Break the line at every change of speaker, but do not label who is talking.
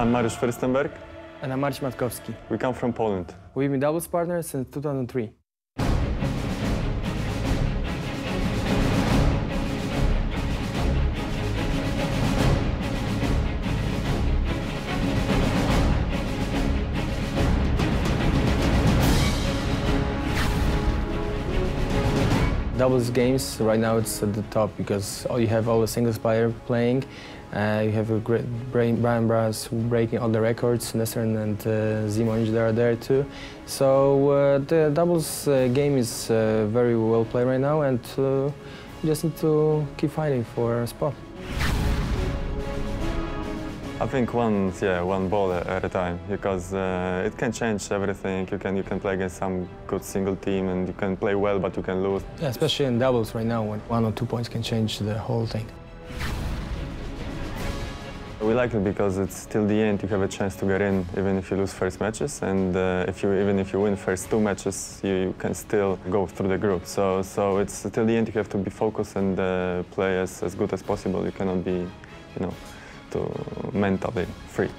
I'm Mariusz Fyrstenberg.
And I'm Marcin Matkowski.
We come from Poland.
We've been doubles partners since 2003. doubles games right now it's at the top because all you have all the singles player playing uh, you have a great Bryan Brass breaking all the records Nestor and uh, Zimonjic they are there too so uh, the doubles uh, game is uh, very well played right now and uh, you just need to keep fighting for a spot
I think one, yeah, one ball at a time because uh, it can change everything. You can you can play against some good single team and you can play well, but you can lose.
Yeah, especially in doubles right now, when one or two points can change the whole thing.
We like it because it's till the end you have a chance to get in, even if you lose first matches, and uh, if you even if you win first two matches, you, you, can still go through the group. So so it's till the end you have to be focused and uh, play as, as good as possible. You cannot be, you know to mentally free.